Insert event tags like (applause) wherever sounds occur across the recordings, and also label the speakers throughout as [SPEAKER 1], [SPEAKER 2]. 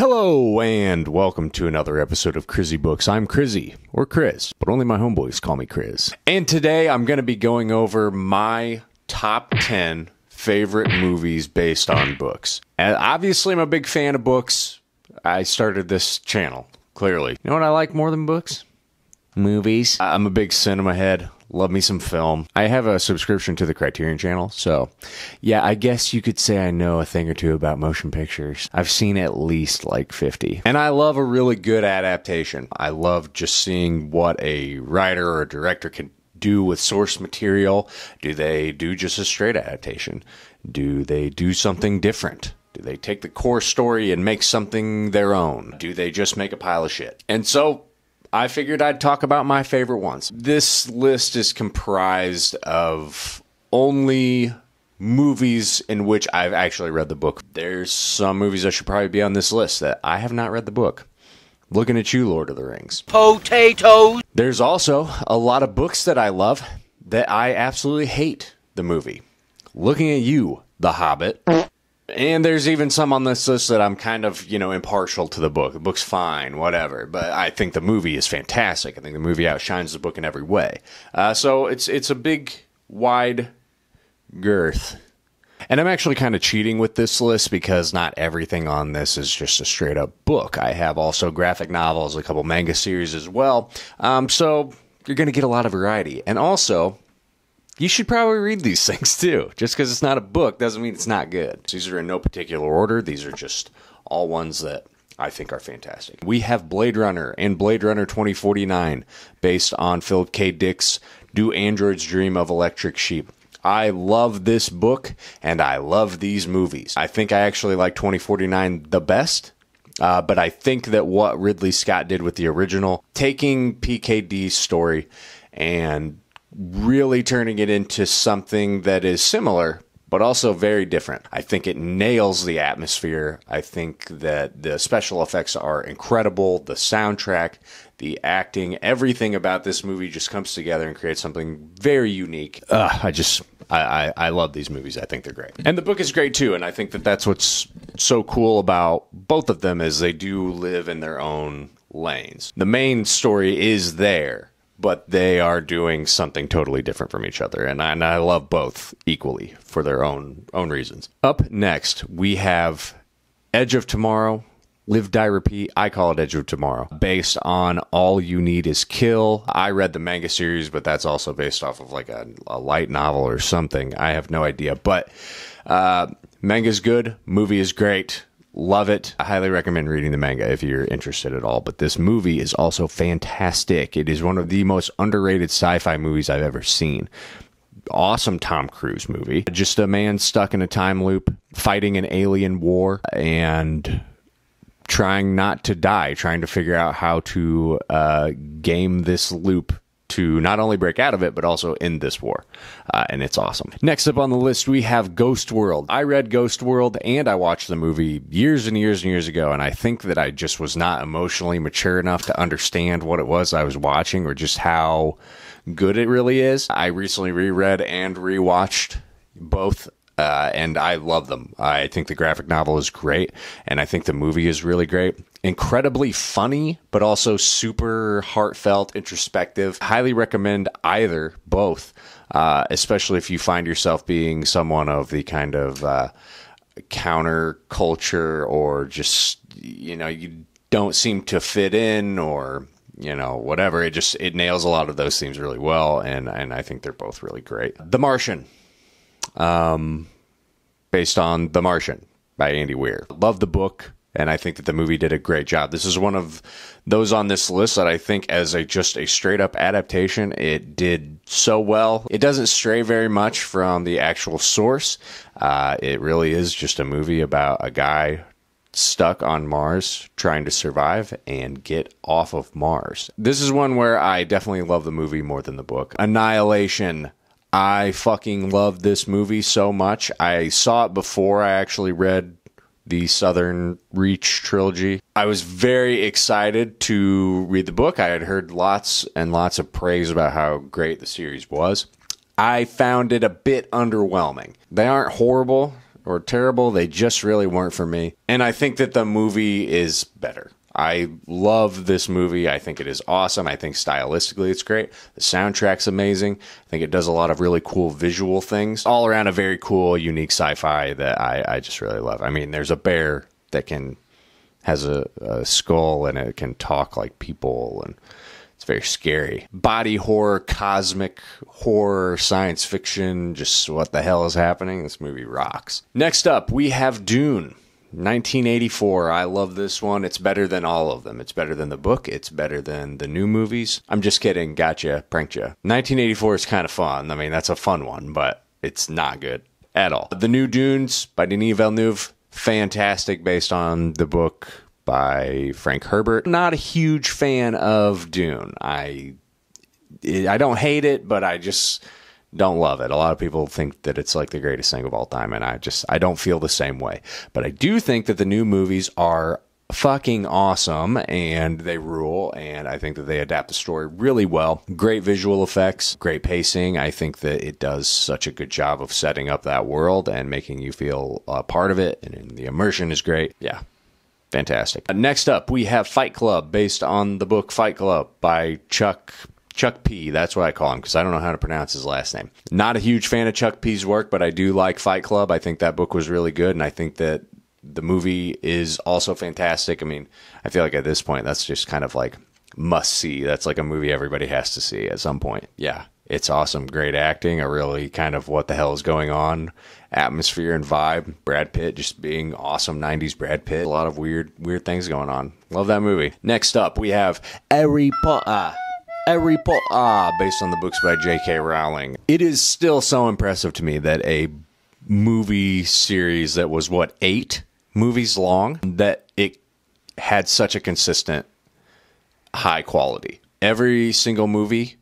[SPEAKER 1] Hello and welcome to another episode of Crizzy Books. I'm Crizzy, or Chris, but only my homeboys call me Chris. And today I'm going to be going over my top 10 favorite movies based on books. And obviously, I'm a big fan of books. I started this channel, clearly. You know what I like more than books? Movies. I'm a big cinema head. Love me some film. I have a subscription to the Criterion channel, so yeah, I guess you could say I know a thing or two about motion pictures. I've seen at least like 50. And I love a really good adaptation. I love just seeing what a writer or a director can do with source material. Do they do just a straight adaptation? Do they do something different? Do they take the core story and make something their own? Do they just make a pile of shit? And so I figured I'd talk about my favorite ones. This list is comprised of only movies in which I've actually read the book. There's some movies that should probably be on this list that I have not read the book. Looking at you, Lord of the Rings.
[SPEAKER 2] Potatoes.
[SPEAKER 1] There's also a lot of books that I love that I absolutely hate the movie. Looking at you, The Hobbit. And there's even some on this list that I'm kind of, you know, impartial to the book. The book's fine, whatever. But I think the movie is fantastic. I think the movie outshines the book in every way. Uh, so it's it's a big, wide girth. And I'm actually kind of cheating with this list because not everything on this is just a straight up book. I have also graphic novels, a couple manga series as well. Um, so you're going to get a lot of variety. And also, you should probably read these (laughs) things too. Just because it's not a book doesn't mean it's not good. These are in no particular order. These are just all ones that I think are fantastic. We have Blade Runner and Blade Runner 2049, based on Philip K. Dick's Do Androids Dream of Electric Sheep. I love this book and I love these movies. I think I actually like 2049 the best. Uh, but I think that what Ridley Scott did with the original, taking PKD's story and really turning it into something that is similar but also very different. I think it nails the atmosphere. I think that the special effects are incredible, the soundtrack, the acting, everything about this movie just comes together and creates something very unique. Uh, I just I, I, I love these movies. I think they're great, and the book is great too. And I think that that's what's so cool about both of them is they do live in their own lanes. The main story is there, but they are doing something totally different from each other, and I, and I love both equally for their own own reasons. Up next, we have Edge of Tomorrow. Live, Die, Repeat. I call it Edge of Tomorrow. Based on All You Need Is Kill. I read the manga series, but that's also based off of like a, a light novel or something. I have no idea. But uh, manga's good. Movie is great. Love it. I highly recommend reading the manga if you're interested at all. But this movie is also fantastic. It is one of the most underrated sci fi movies I've ever seen. Awesome Tom Cruise movie. Just a man stuck in a time loop, fighting an alien war, and trying not to die, trying to figure out how to uh, game this loop to not only break out of it, but also end this war. Uh, and it's awesome. Next up on the list, we have Ghost World. I read Ghost World and I watched the movie years and years and years ago. And I think that I just was not emotionally mature enough to understand what it was I was watching or just how good it really is. I recently reread and rewatched both uh, and I love them. I think the graphic novel is great, and I think the movie is really great. Incredibly funny, but also super heartfelt, introspective. Highly recommend either, both, uh, especially if you find yourself being someone of the kind of uh, counter culture or just, you know, you don't seem to fit in or you know whatever it just it nails a lot of those themes really well and and i think they're both really great the martian um, based on The Martian by Andy Weir. Love the book, and I think that the movie did a great job. This is one of those on this list that I think, as a just a straight up adaptation, it did so well. It doesn't stray very much from the actual source. Uh, it really is just a movie about a guy stuck on Mars trying to survive and get off of Mars. This is one where I definitely love the movie more than the book. Annihilation I fucking love this movie so much. I saw it before I actually read the Southern Reach trilogy. I was very excited to read the book. I had heard lots and lots of praise about how great the series was. I found it a bit underwhelming. They aren't horrible. or terrible. They just really weren't for me. And I think that the movie is better. I love this movie. I think it is awesome. I think stylistically it's great. The soundtrack's amazing. I think it does a lot of really cool visual things. All around a very cool, unique sci-fi that I, I just really love. I mean, there's a bear that can has a, a skull and it can talk like people and it's very scary. Body horror, cosmic horror, science fiction, just what the hell is happening? This movie rocks. Next up, we have Dune. 1984. I love this one. It's better than all of them. It's better than the book. It's better than the new movies. I'm just kidding. Gotcha. Pranked you. 1984 is kind of fun. I mean, that's a fun one, but it's not good at all. The New Dunes by Denis Villeneuve. Fantastic based on the book by Frank Herbert. Not a huge fan of Dune. I I don't hate it, but I just don't love it. A lot of people think that it's like the greatest thing of all time, and I just I don't feel the same way. But I do think that the new movies are fucking awesome and they rule and I think that they adapt the story really well. Great visual effects, great pacing. I think that it does such a good job of setting up that world and making you feel a part of it and the immersion is great. Yeah. Fantastic. Next up, we have Fight Club based on the book Fight Club by Chuck Chuck P. That's what I call him because I don't know how to pronounce his last name. Not a huge fan of Chuck P's work, but I do like Fight Club. I think that book was really good, and I think that the movie is also fantastic. I mean, I feel like at this point, that's just kind of like must see. That's like a movie everybody has to see at some point. Yeah, it's awesome. Great acting, a really kind of what the hell is going on atmosphere and vibe. Brad Pitt just being awesome 90s Brad Pitt. A lot of weird, weird things going on. Love that movie. Next up, we have Harry Potter. Harry Potter, ah, based on the books by J.K. Rowling. It is still so impressive to me that a movie series that was what eight movies long that it had such a consistent high quality. Every single movie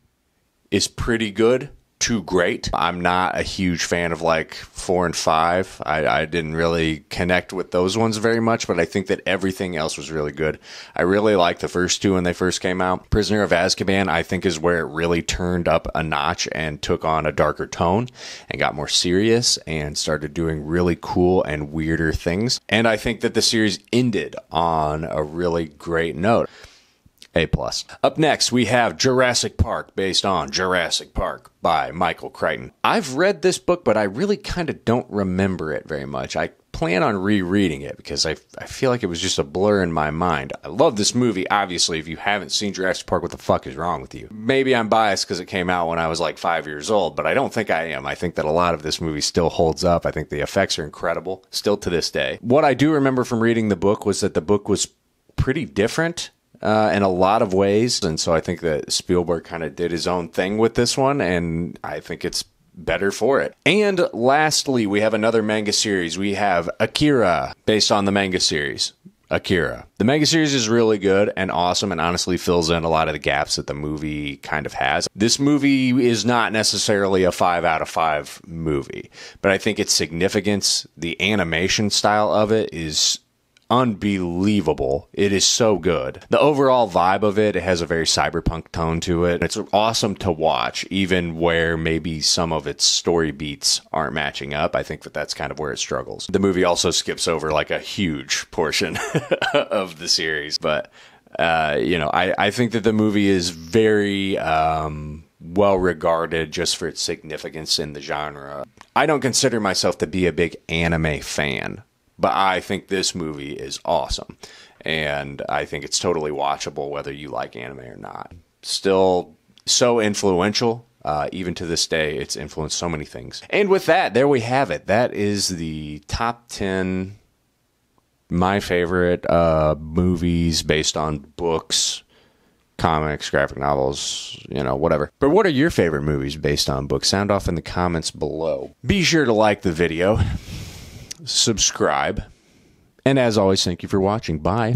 [SPEAKER 1] is pretty good too great. I'm not a huge fan of like four and five. I, I, didn't really connect with those ones very much, but I think that everything else was really good. I really liked the first two when they first came out. Prisoner of Azkaban, I think, is where it really turned up a notch and took on a darker tone and got more serious and started doing really cool and weirder things. And I think that the series ended on a really great note. A plus. Up next, we have Jurassic Park, based on Jurassic Park by Michael Crichton. I've read this book, but I really kind of don't remember it very much. I plan on rereading it because I, I feel like it was just a blur in my mind. I love this movie, obviously. If you haven't seen Jurassic Park, what the fuck is wrong with you? Maybe I'm biased because it came out when I was like five years old, but I don't think I am. I think that a lot of this movie still holds up. I think the effects are incredible, still to this day. What I do remember from reading the book was that the book was pretty different uh, in a lot of ways. And so I think that Spielberg kind of did his own thing with this one, and I think it's better for it. And lastly, we have another manga series. We have Akira, based on the manga series. Akira. The manga series is really good and awesome and honestly fills in a lot of the gaps that the movie kind of has. This movie is not necessarily a 5 out of 5 movie, but I think its significance, the animation style of it is unbelievable. It is so good. The overall vibe of it, it has a very cyberpunk tone to it. It's awesome to watch, even where maybe some of its story beats aren't matching up. I think that that's kind of where it struggles. The movie also skips over like a huge portion (laughs) of the series, but uh, you know, I, I think that the movie is very um, well regarded just for its significance in the genre. I don't consider myself to be a big anime fan, but I think this movie is awesome. And I think it's totally watchable whether you like anime or not. Still so influential. Uh, even to this day, it's influenced so many things. And with that, there we have it. That is the top 10 my favorite uh, movies based on books, comics, graphic novels, you know, whatever. But what are your favorite movies based on books? Sound off in the comments below. Be sure to like the video (laughs) subscribe. And as always, thank you for watching. Bye.